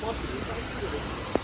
最悪です。